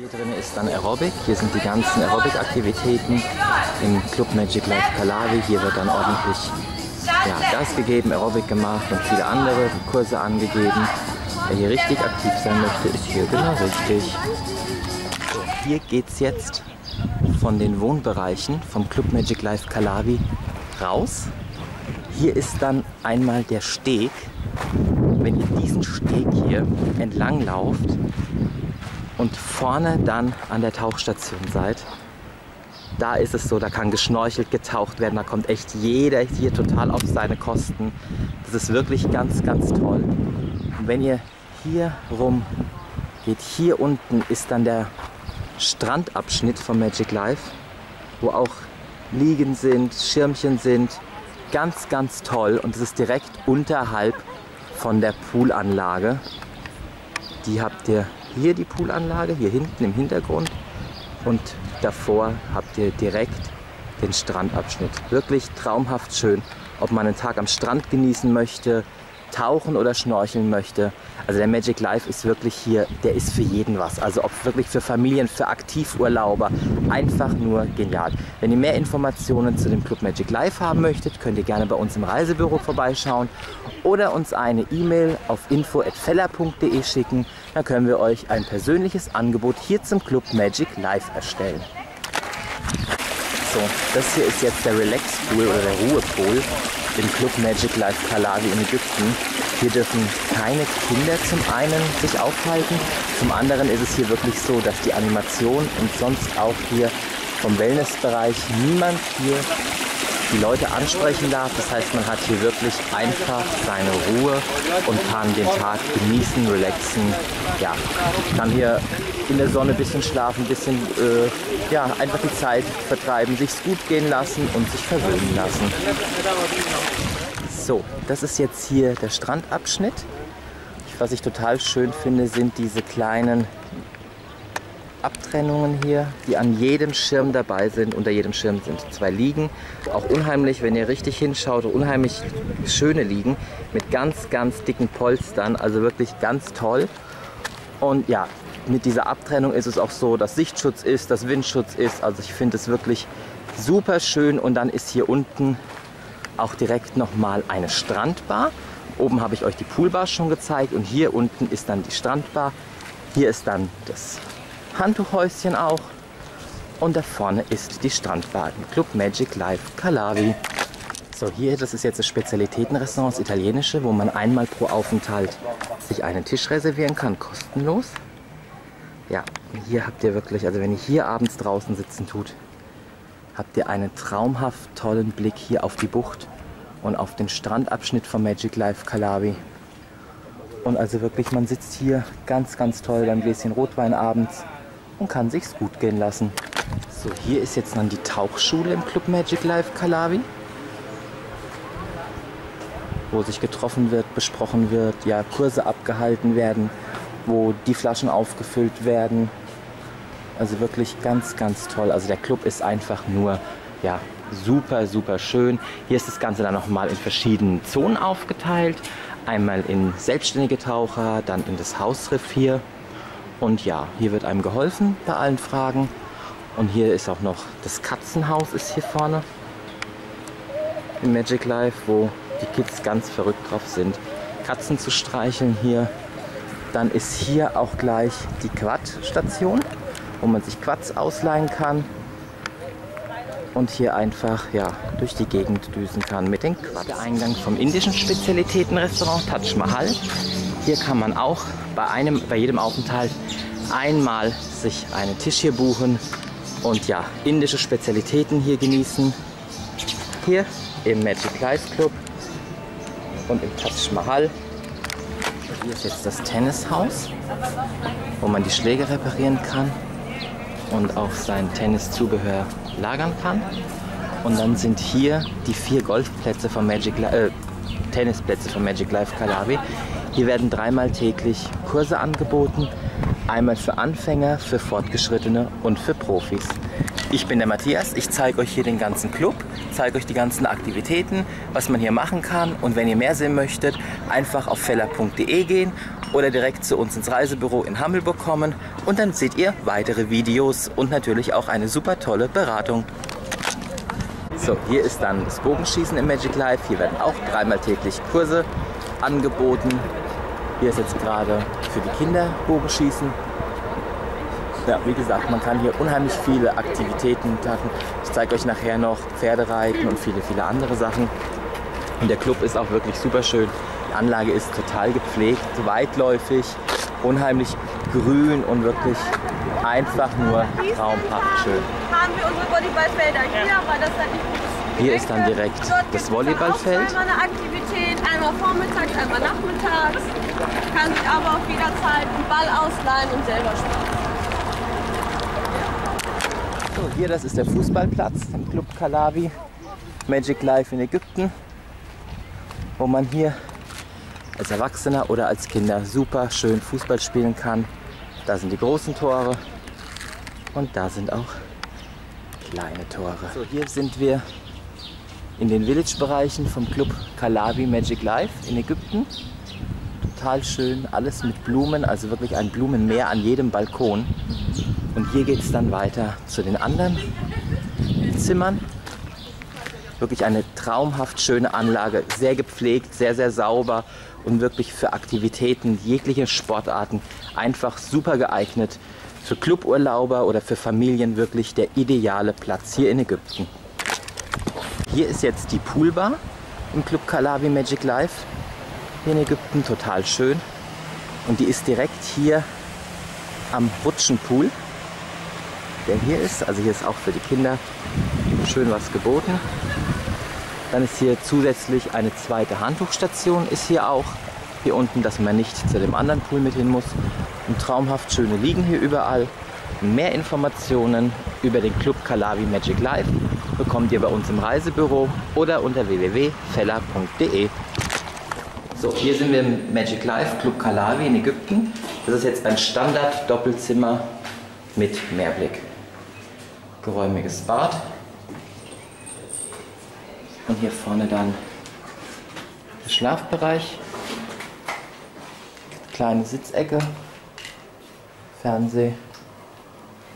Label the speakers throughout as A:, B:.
A: Hier drin ist dann Aerobic. Hier sind die ganzen Aerobic-Aktivitäten im Club Magic Life Calavi. Hier wird dann ordentlich ja, Gas gegeben, Aerobic gemacht und viele andere Kurse angegeben. Wer hier richtig aktiv sein möchte, ist hier genau richtig. So, hier geht es jetzt von den Wohnbereichen vom Club Magic Life Calavi raus. Hier ist dann einmal der Steg. Wenn ihr diesen Steg hier entlang lauft und vorne dann an der Tauchstation seid, da ist es so, da kann geschnorchelt, getaucht werden, da kommt echt jeder hier total auf seine Kosten. Das ist wirklich ganz, ganz toll. Und wenn ihr hier rum geht, hier unten ist dann der Strandabschnitt von Magic Life, wo auch Liegen sind, Schirmchen sind. Ganz, ganz toll und es ist direkt unterhalb von der Poolanlage. Die habt ihr hier die Poolanlage, hier hinten im Hintergrund und davor habt ihr direkt den Strandabschnitt. Wirklich traumhaft schön, ob man einen Tag am Strand genießen möchte, tauchen oder schnorcheln möchte. Also der Magic Life ist wirklich hier, der ist für jeden was. Also ob wirklich für Familien, für Aktivurlauber, einfach nur genial. Wenn ihr mehr Informationen zu dem Club Magic Life haben möchtet, könnt ihr gerne bei uns im Reisebüro vorbeischauen oder uns eine E-Mail auf info@feller.de schicken. Dann können wir euch ein persönliches Angebot hier zum Club Magic Life erstellen. So, das hier ist jetzt der Relax Pool oder der Ruhepool im Club Magic Life Kalawi in Ägypten. Hier dürfen keine Kinder zum einen sich aufhalten, zum anderen ist es hier wirklich so, dass die Animation und sonst auch hier vom Wellnessbereich niemand hier die Leute ansprechen darf. Das heißt, man hat hier wirklich einfach seine Ruhe und kann den Tag genießen, relaxen. Ja, kann hier in der Sonne ein bisschen schlafen, ein bisschen äh, ja, einfach die Zeit vertreiben, sich gut gehen lassen und sich verwöhnen lassen. So, das ist jetzt hier der Strandabschnitt. Was ich total schön finde, sind diese kleinen Abtrennungen hier, die an jedem Schirm dabei sind. Unter jedem Schirm sind zwei Liegen. Auch unheimlich, wenn ihr richtig hinschaut, unheimlich schöne Liegen mit ganz, ganz dicken Polstern. Also wirklich ganz toll. Und ja, mit dieser Abtrennung ist es auch so, dass Sichtschutz ist, dass Windschutz ist. Also ich finde es wirklich super schön. Und dann ist hier unten auch direkt nochmal eine Strandbar. Oben habe ich euch die Poolbar schon gezeigt und hier unten ist dann die Strandbar. Hier ist dann das Handtuchhäuschen auch. Und da vorne ist die Strandbar Club Magic Life Calavi. So, hier, das ist jetzt das Spezialitätenrestaurant, das italienische, wo man einmal pro Aufenthalt sich einen Tisch reservieren kann, kostenlos. Ja, hier habt ihr wirklich, also wenn ihr hier abends draußen sitzen tut, habt ihr einen traumhaft tollen Blick hier auf die Bucht und auf den Strandabschnitt von Magic Life Calavi. Und also wirklich, man sitzt hier ganz, ganz toll beim Gläschen Rotwein abends und kann sich's gut gehen lassen. So, hier ist jetzt dann die Tauchschule im Club Magic Life Calavi, wo sich getroffen wird, besprochen wird, ja, Kurse abgehalten werden, wo die Flaschen aufgefüllt werden. Also wirklich ganz, ganz toll. Also der Club ist einfach nur, ja, super, super schön. Hier ist das Ganze dann nochmal in verschiedenen Zonen aufgeteilt. Einmal in selbstständige Taucher, dann in das Hausriff hier. Und ja, hier wird einem geholfen bei allen Fragen. Und hier ist auch noch das Katzenhaus ist hier vorne im Magic Life, wo die Kids ganz verrückt drauf sind, Katzen zu streicheln hier. Dann ist hier auch gleich die Quad-Station, wo man sich Quads ausleihen kann und hier einfach ja, durch die Gegend düsen kann mit den Quads. Der Eingang vom indischen Spezialitätenrestaurant Taj Mahal. Hier kann man auch bei, einem, bei jedem Aufenthalt einmal sich einen Tisch hier buchen und ja, indische Spezialitäten hier genießen. Hier im Magic Life Club und im Taj Mahal. Hier ist jetzt das Tennishaus, wo man die Schläge reparieren kann und auch sein Tenniszubehör lagern kann. Und dann sind hier die vier Golfplätze von Magic äh, Tennisplätze von Magic Life Calavi. Hier werden dreimal täglich Kurse angeboten. Einmal für Anfänger, für Fortgeschrittene und für Profis. Ich bin der Matthias, ich zeige euch hier den ganzen Club, zeige euch die ganzen Aktivitäten, was man hier machen kann. Und wenn ihr mehr sehen möchtet, einfach auf feller.de gehen oder direkt zu uns ins Reisebüro in Hammelburg kommen und dann seht ihr weitere Videos und natürlich auch eine super tolle Beratung. So, hier ist dann das Bogenschießen im Magic Life. Hier werden auch dreimal täglich Kurse angeboten. Hier ist jetzt gerade für die Kinder Bogenschießen. Ja, wie gesagt, man kann hier unheimlich viele Aktivitäten machen. Ich zeige euch nachher noch Pferdereiten und viele, viele andere Sachen. Und der Club ist auch wirklich super schön. Die Anlage ist total gepflegt, weitläufig, unheimlich grün und wirklich einfach nur traumhaft schön.
B: Haben wir unsere Volleyballfelder hier, weil das halt nicht
A: Hier ist dann direkt
B: Dort
A: das Volleyballfeld.
B: Auch einmal eine Aktivität, einmal vormittags, einmal nachmittags. Kann sich aber auch jederzeit einen Ball ausleihen und selber spielen.
A: So, hier, das ist der Fußballplatz im Club Kalawi, Magic Life in Ägypten, wo man hier als Erwachsener oder als Kinder super schön Fußball spielen kann. Da sind die großen Tore und da sind auch kleine Tore. So, hier sind wir in den Village-Bereichen vom Club Kalawi Magic Life in Ägypten. Total schön, alles mit Blumen, also wirklich ein Blumenmeer an jedem Balkon. Und hier geht es dann weiter zu den anderen Zimmern. Wirklich eine traumhaft schöne Anlage, sehr gepflegt, sehr, sehr sauber und wirklich für Aktivitäten, jegliche Sportarten einfach super geeignet. Für Cluburlauber oder für Familien wirklich der ideale Platz hier in Ägypten. Hier ist jetzt die Poolbar im Club Kalawi Magic Life hier in Ägypten, total schön. Und die ist direkt hier am Rutschenpool, der hier ist. Also hier ist auch für die Kinder schön was geboten. Dann ist hier zusätzlich eine zweite Handtuchstation, ist hier auch. Hier unten, dass man nicht zu dem anderen Pool mit hin muss. Und traumhaft schöne Liegen hier überall. Mehr Informationen über den Club Kalawi Magic Life bekommt ihr bei uns im Reisebüro oder unter www.feller.de. So, hier sind wir im Magic Life Club Kalawi in Ägypten. Das ist jetzt ein Standard-Doppelzimmer mit Mehrblick. Geräumiges Bad. Und hier vorne dann der Schlafbereich. Kleine Sitzecke. Fernseh.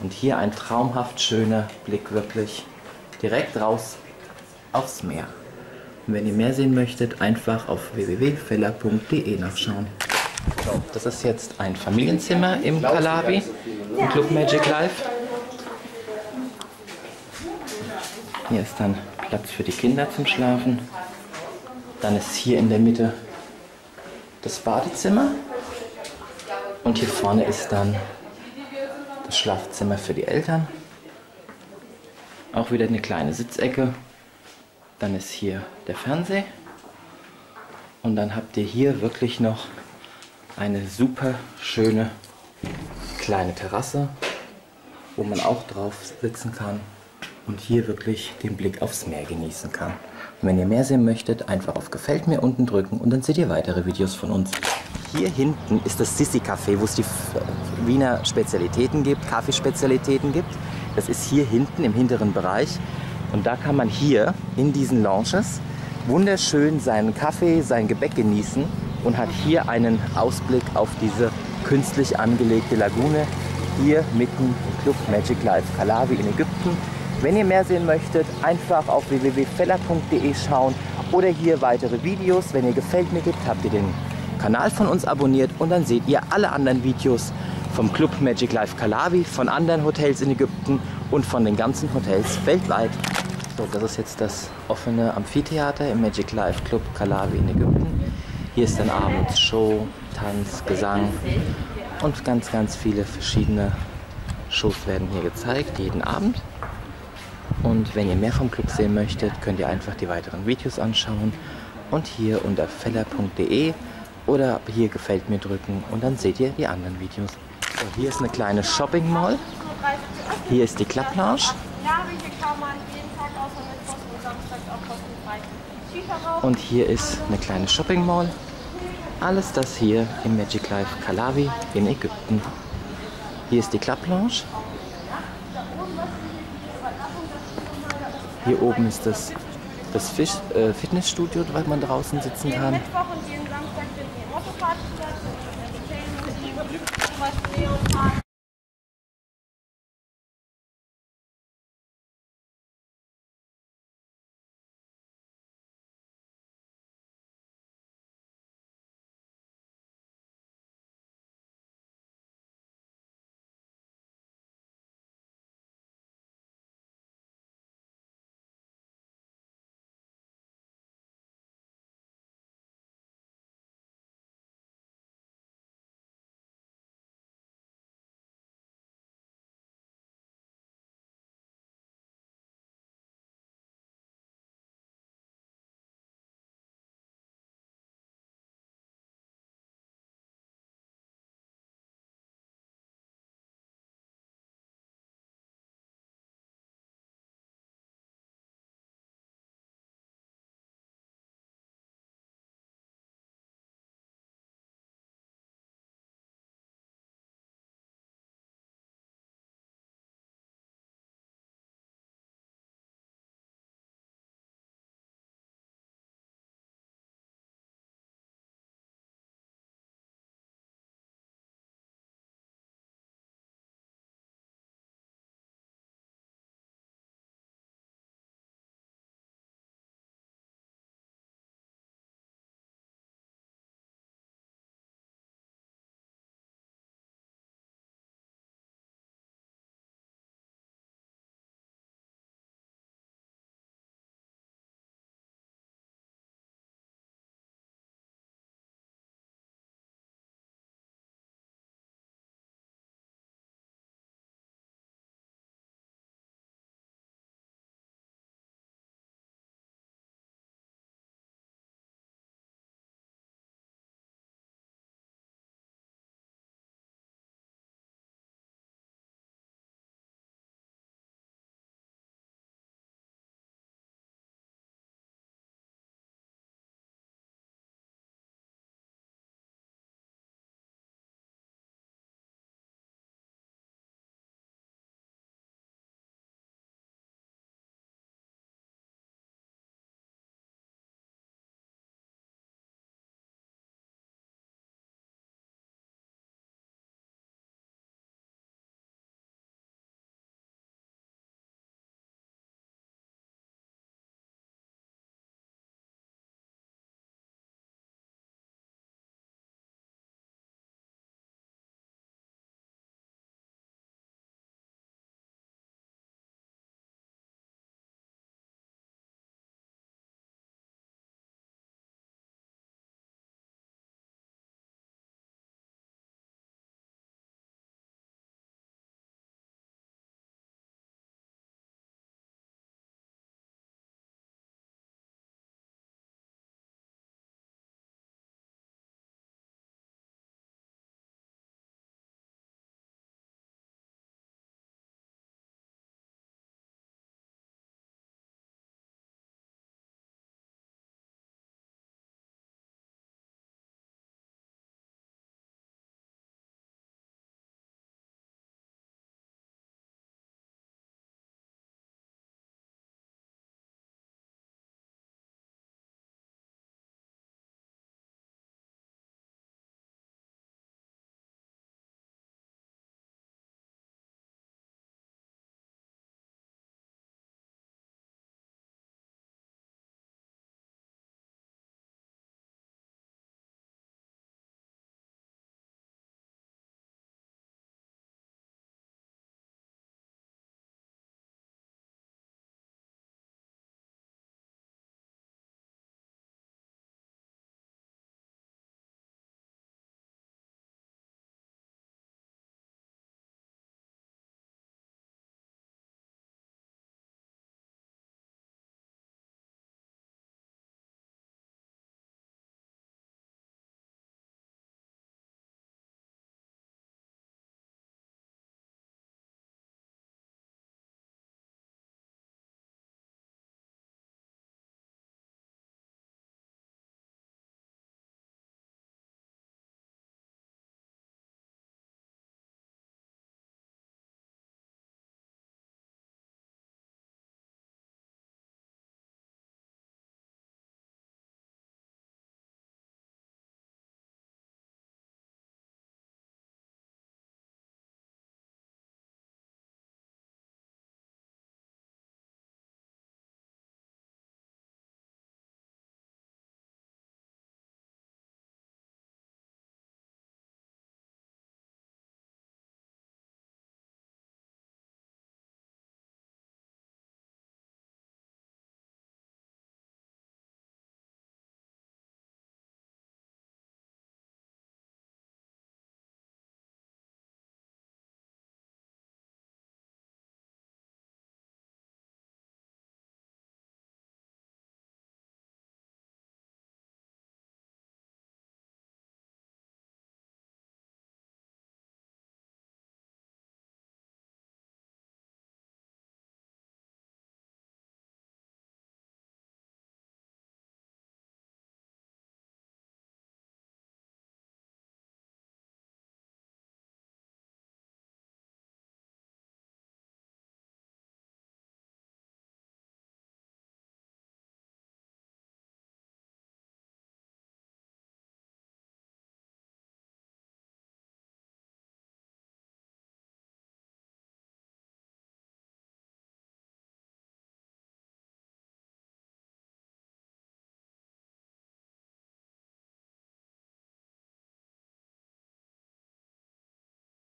A: Und hier ein traumhaft schöner Blick wirklich direkt raus aufs Meer. Und wenn ihr mehr sehen möchtet, einfach auf www.feller.de nachschauen. Das ist jetzt ein Familienzimmer im Kalawi, im Club Magic Life. Hier ist dann Platz für die Kinder zum Schlafen. Dann ist hier in der Mitte das Badezimmer. Und hier vorne ist dann das Schlafzimmer für die Eltern. Auch wieder eine kleine Sitzecke. Dann ist hier der Fernseher. Und dann habt ihr hier wirklich noch eine super schöne kleine Terrasse, wo man auch drauf sitzen kann und hier wirklich den Blick aufs Meer genießen kann. Und wenn ihr mehr sehen möchtet, einfach auf Gefällt mir unten drücken und dann seht ihr weitere Videos von uns. Hier hinten ist das Sissi Café, wo es die Wiener Spezialitäten gibt, Kaffeespezialitäten gibt. Das ist hier hinten im hinteren Bereich. Und da kann man hier in diesen Lounges wunderschön seinen Kaffee, sein Gebäck genießen und hat hier einen Ausblick auf diese künstlich angelegte Lagune hier mitten im Club Magic Life Kalawi in Ägypten. Wenn ihr mehr sehen möchtet, einfach auf www.feller.de schauen oder hier weitere Videos. Wenn ihr gefällt mir gibt, habt ihr den Kanal von uns abonniert und dann seht ihr alle anderen Videos vom Club Magic Life Kalawi, von anderen Hotels in Ägypten und von den ganzen Hotels weltweit. So, das ist jetzt das offene Amphitheater im Magic Life Club Kalawi in Ägypten. Hier ist dann abends Show, Tanz, Gesang und ganz, ganz viele verschiedene Shows werden hier gezeigt, jeden Abend. Und wenn ihr mehr vom Club sehen möchtet, könnt ihr einfach die weiteren Videos anschauen und hier unter feller.de oder hier gefällt mir drücken und dann seht ihr die anderen Videos. So, hier ist eine kleine Shopping Mall. Hier ist die Club Lounge.
B: Und
A: hier ist eine kleine Shopping Mall. Alles das hier im Magic Life Kalawi in Ägypten. Hier ist die Club Lounge. Hier oben ist das, das Fisch, äh, Fitnessstudio, weil man draußen sitzen kann.